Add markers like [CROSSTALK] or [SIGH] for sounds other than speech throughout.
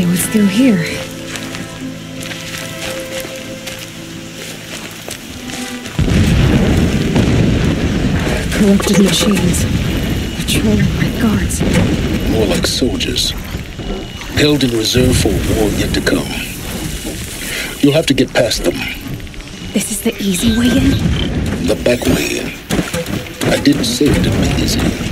see what's through here. Corrupted machines. Patrolling by guards. More like soldiers. Held in reserve for a war yet to come. You'll have to get past them. This is the easy way in? The back way in. I didn't say it would be easy.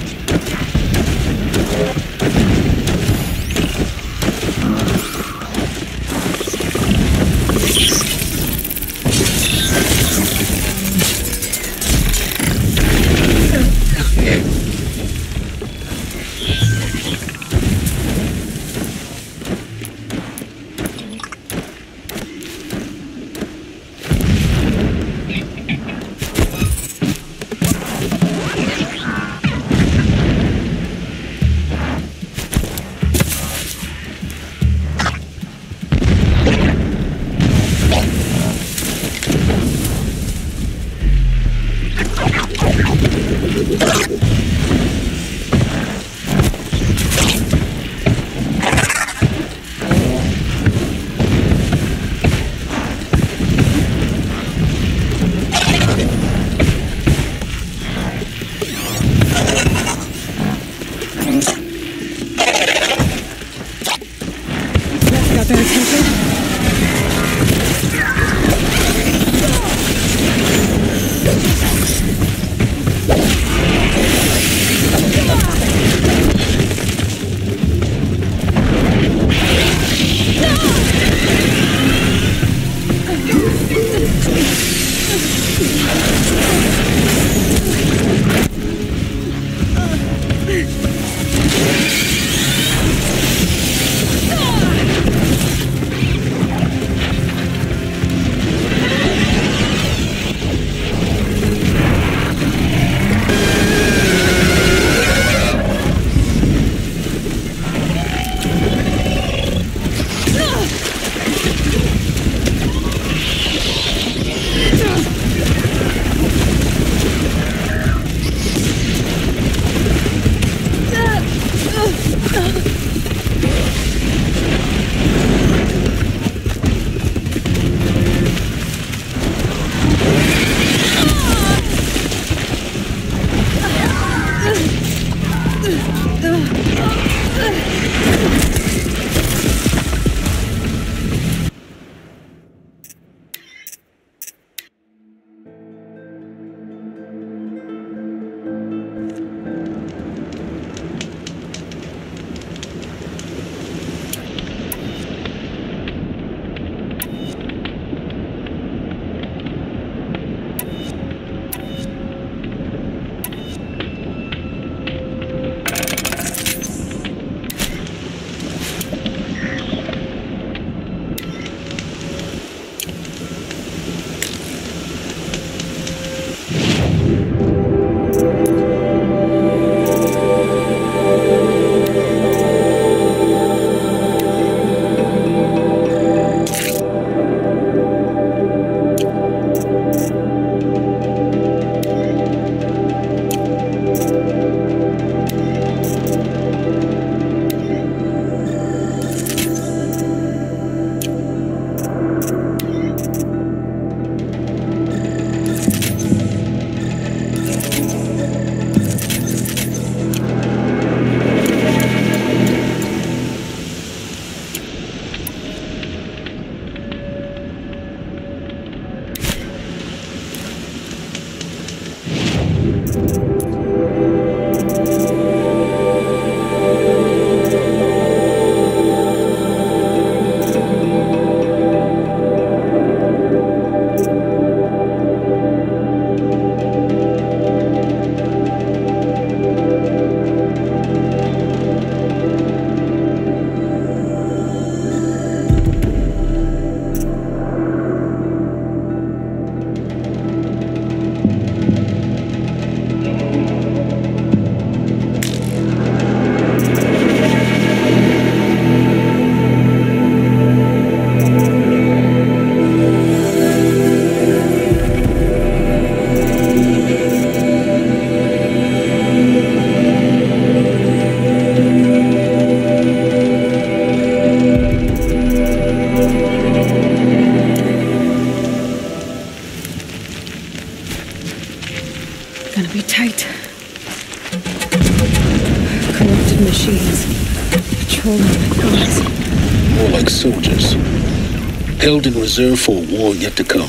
In reserve for a war yet to come.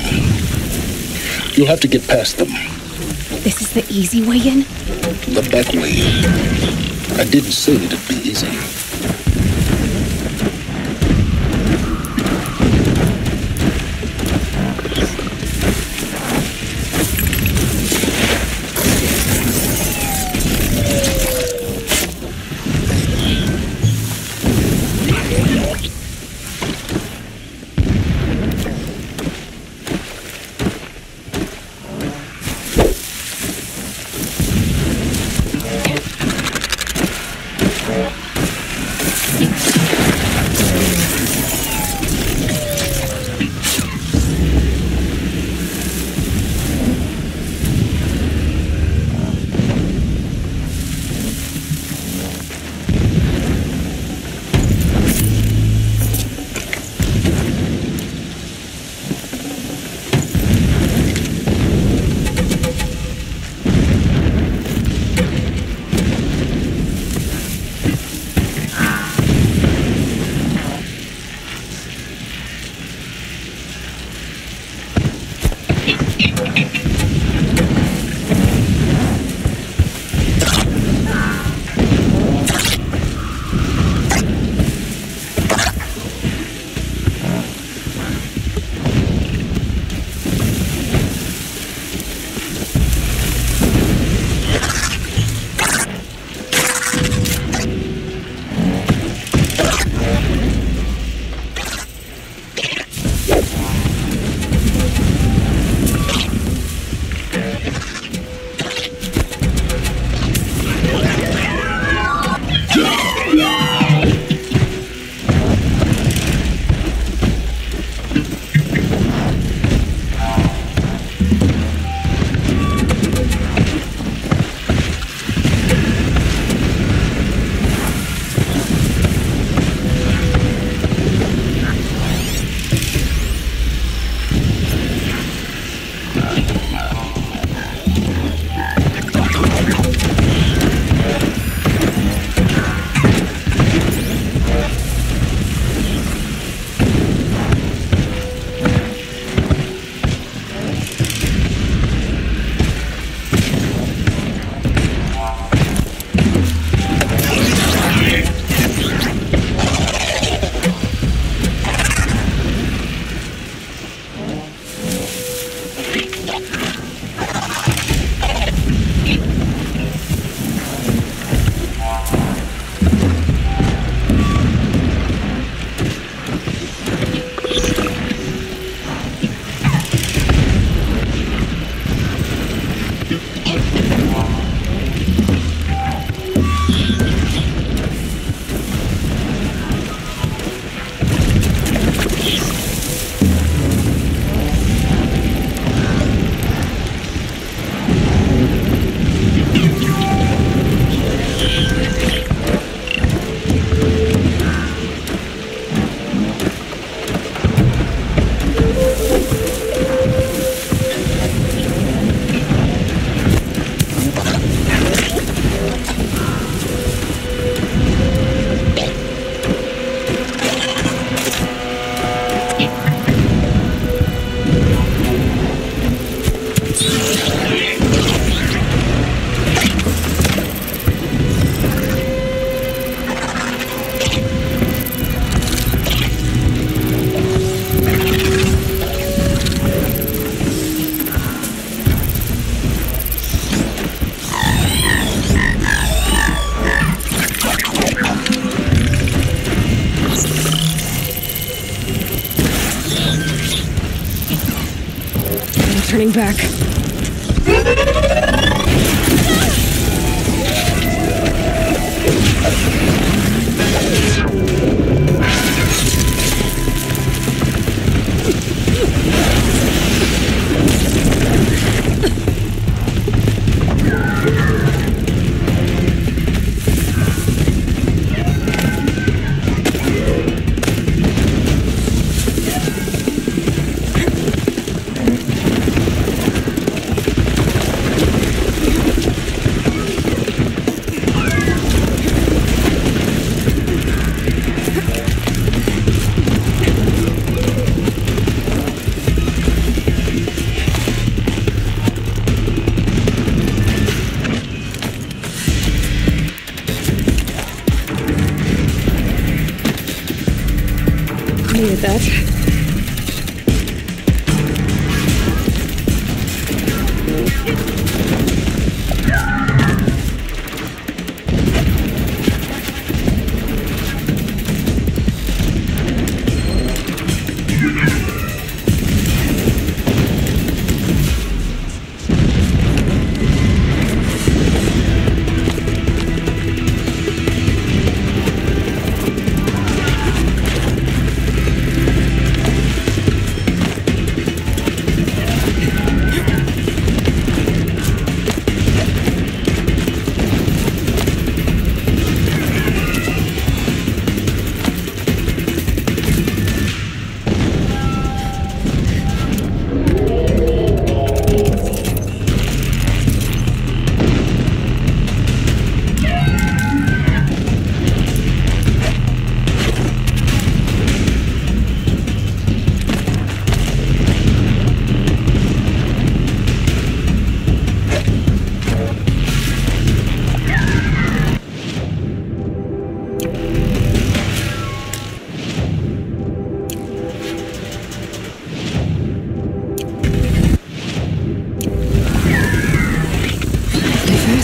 You'll have to get past them. This is the easy way in? The back way. I didn't say it'd be easy.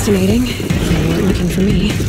Fascinating. They weren't looking for me.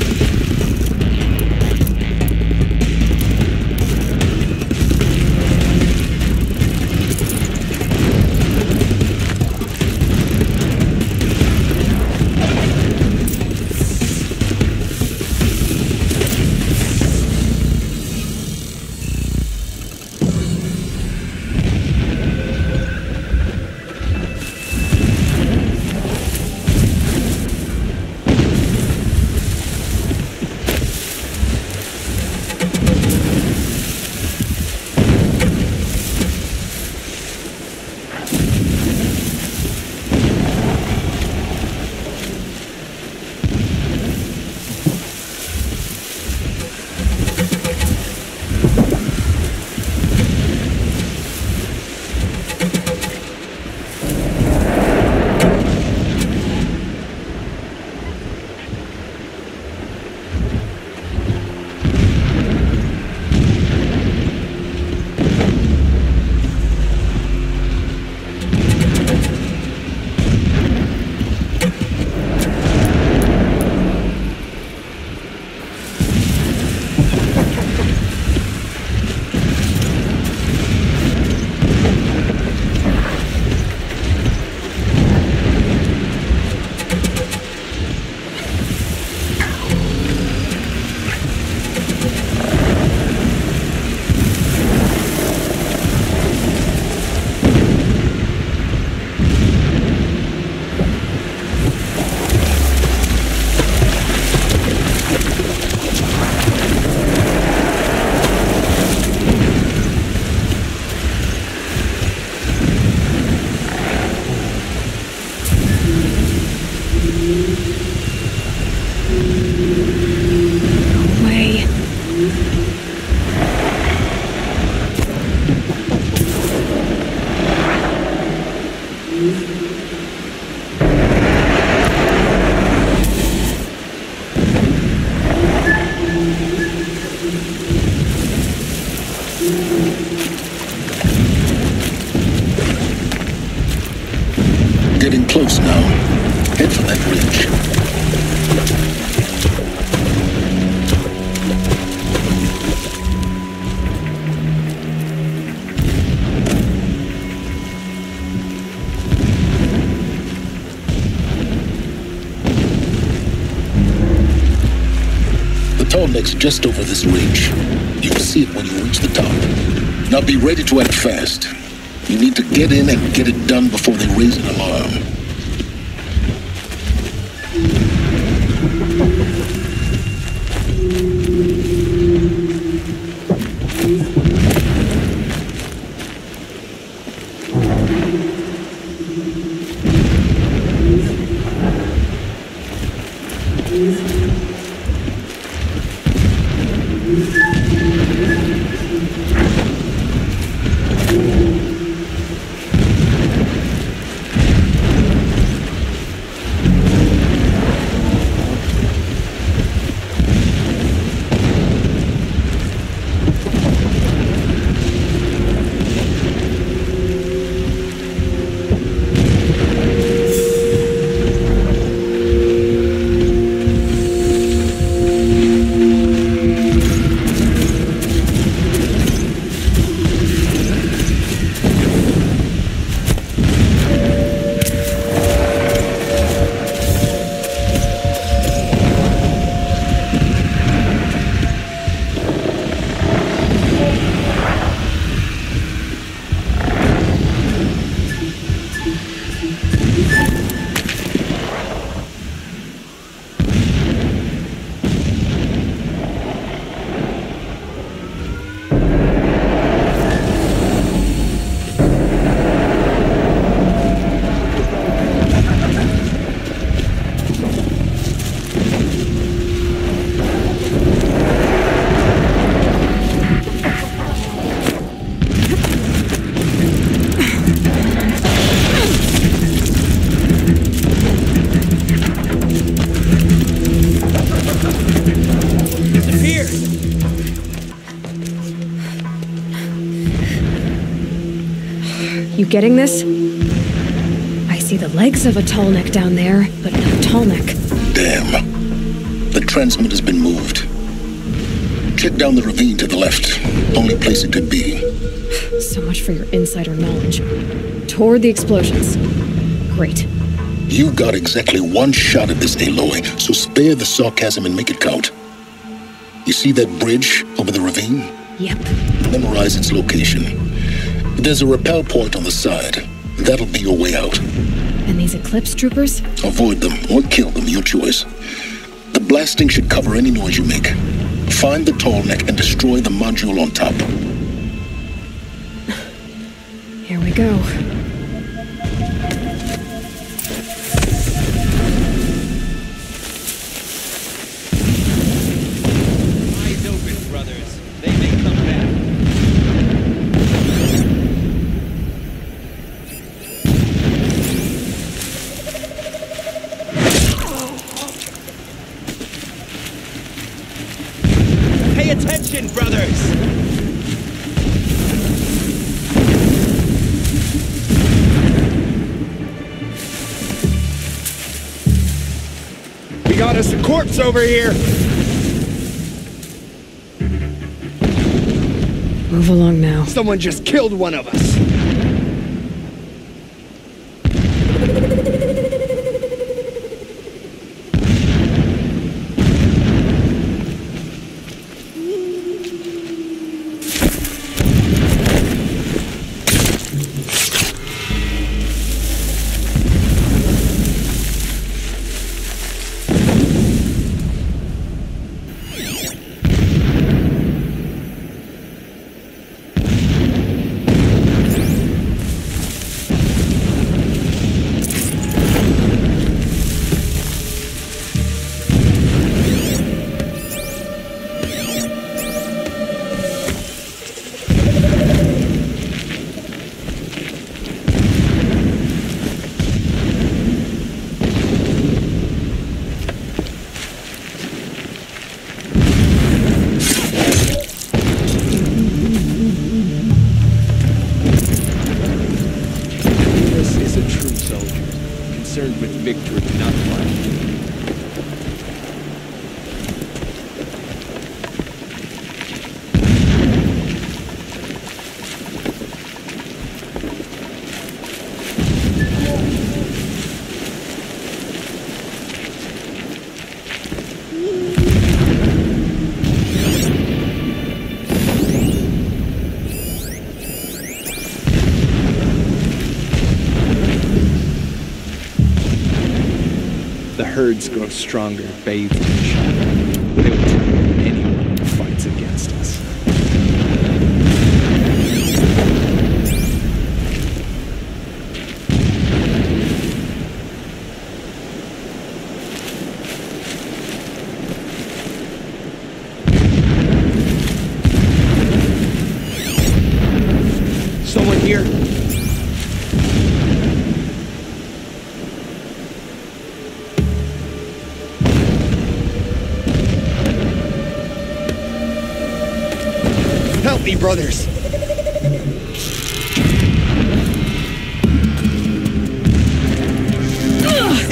Tallneck's just over this ridge. You'll see it when you reach the top. Now be ready to act fast. You need to get in and get it done before they raise an alarm. You getting this? I see the legs of a tall neck down there, but no tall neck. Damn. The transmitter's been moved. Check down the ravine to the left. Only place it could be. [SIGHS] So much for your insider knowledge. Toward the explosions. Great. You got exactly one shot at this, Aloy, so spare the sarcasm and make it count. You see that bridge over the ravine? Yep. Memorize its location. There's a rappel point on the side. That'll be your way out. And these Eclipse troopers? Avoid them or kill them, your choice. The blasting should cover any noise you make. Find the tall neck and destroy the module on top. Here we go. Got us a corpse over here. Move along now. Someone just killed one of us. Herds grow stronger, bathed in.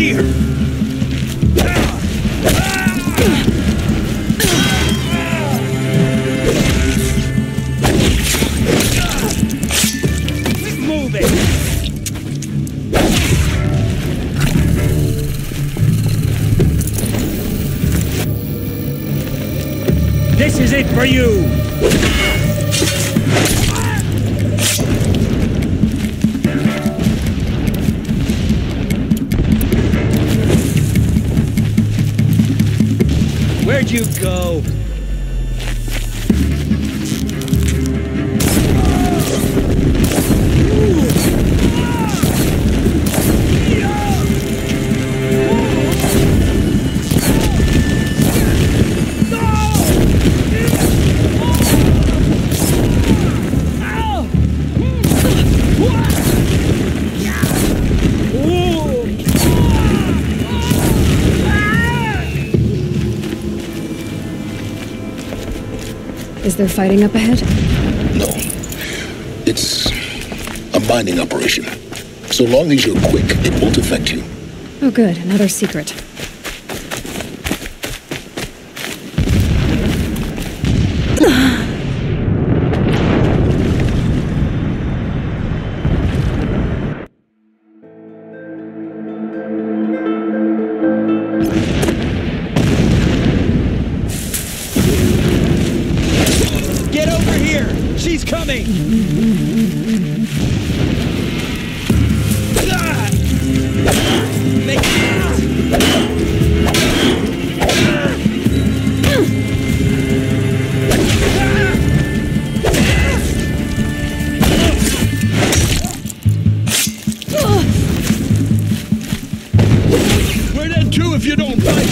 Dear. Move it. This is it for you! Is there fighting up ahead? No. It's a mining operation. So long as you're quick, it won't affect you. Oh, good. Another secret. You don't fight!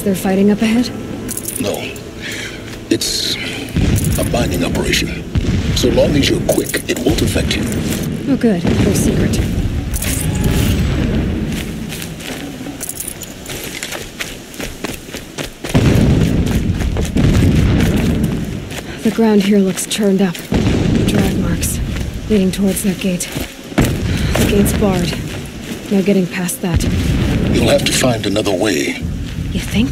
Is there fighting up ahead? No. It's a mining operation. So long as you're quick, it won't affect you. Oh, good. Another secret. The ground here looks churned up. Drag marks leading towards that gate. The gate's barred. No getting past that. You'll have to find another way. Think?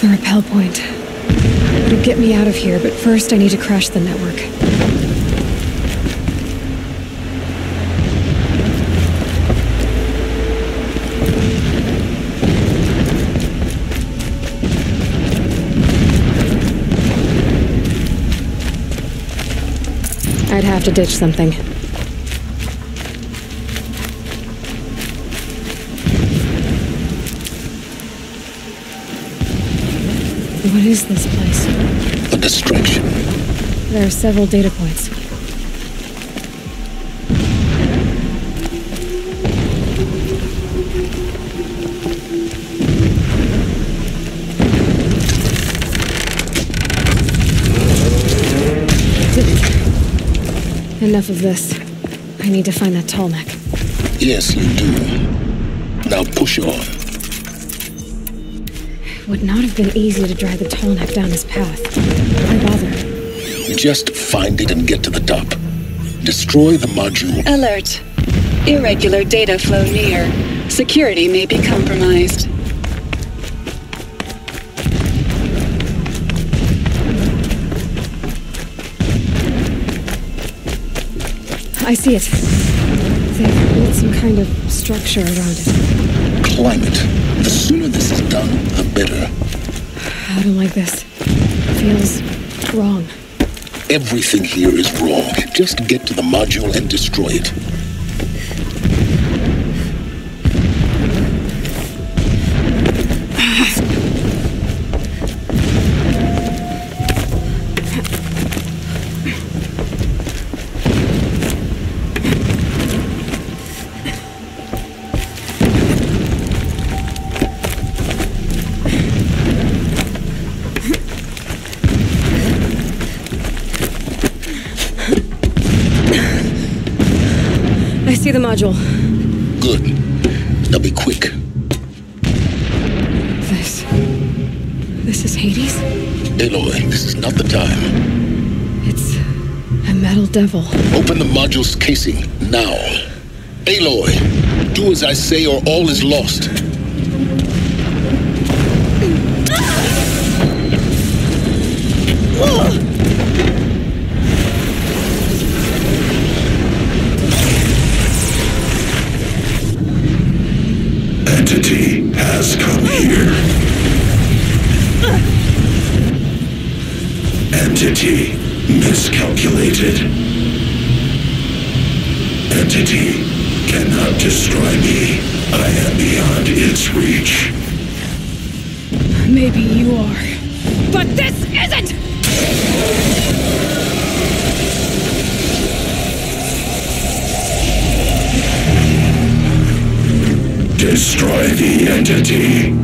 The rappel point. It'll get me out of here, but first I need to crash the network. I'd have to ditch something. What is this place? A distraction. There are several data points. Enough of this. I need to find that tall neck. Yes, you do. Now push on. It would not have been easy to drag the tall neck down this path. Why bother? Just find it and get to the top. Destroy the module. Alert. Irregular data flow near. Security may be compromised. I see it. They've built some kind of structure around it. Climate. The sooner this is done, the better. I don't like this. Feels wrong. Everything here is wrong. Just get to the module and destroy it. Module. Good. Now be quick. This. This is Hades? Aloy, this is not the time. It's a metal devil. Open the module's casing now. Aloy, do as I say or all is lost. Ah! Entity miscalculated. Entity cannot destroy me. I am beyond its reach. Maybe you are. But this isn't! Destroy the entity.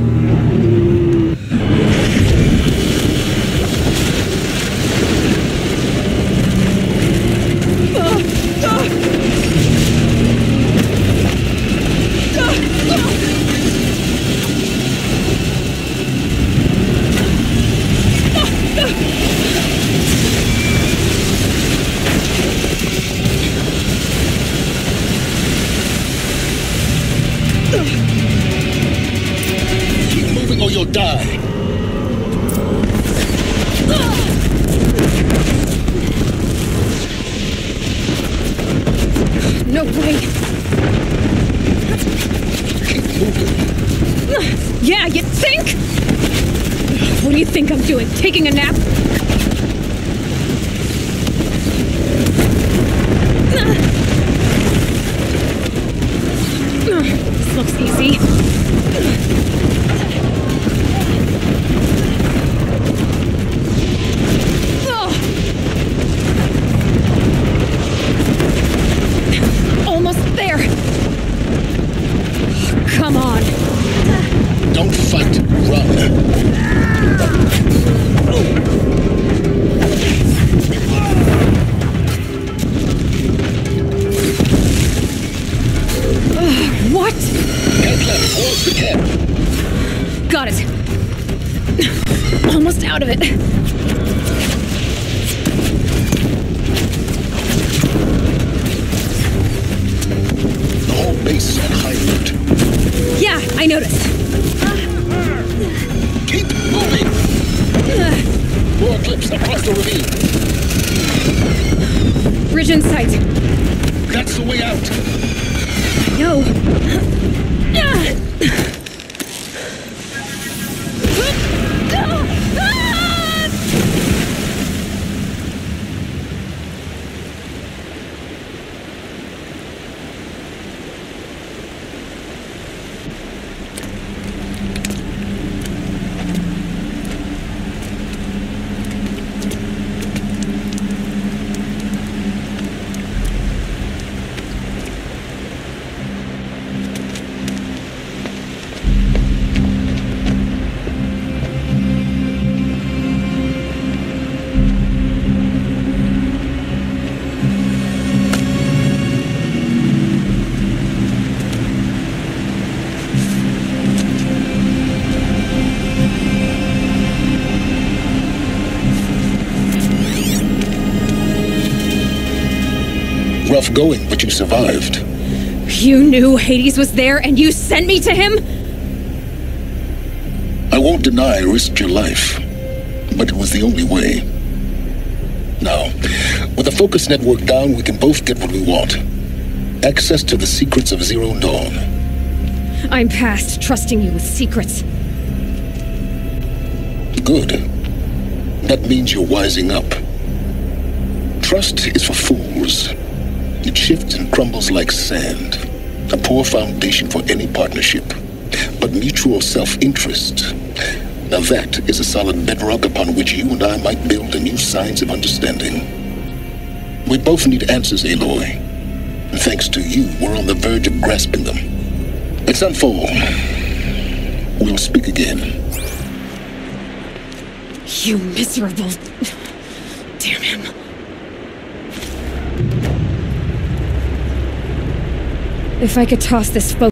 Going, but you survived. You knew Hades was there and you sent me to him? I won't deny I risked your life, but it was the only way. Now, with the focus network down, we can both get what we want. Access to the secrets of Zero Dawn. I'm past trusting you with secrets. Good. That means you're wising up. Trust is for fools. It shifts and crumbles like sand. A poor foundation for any partnership. But mutual self-interest. Now that is a solid bedrock upon which you and I might build a new science of understanding. We both need answers, Aloy. And thanks to you, we're on the verge of grasping them. Let's unfold. We'll speak again. You miserable. Damn him. If I could toss this focus.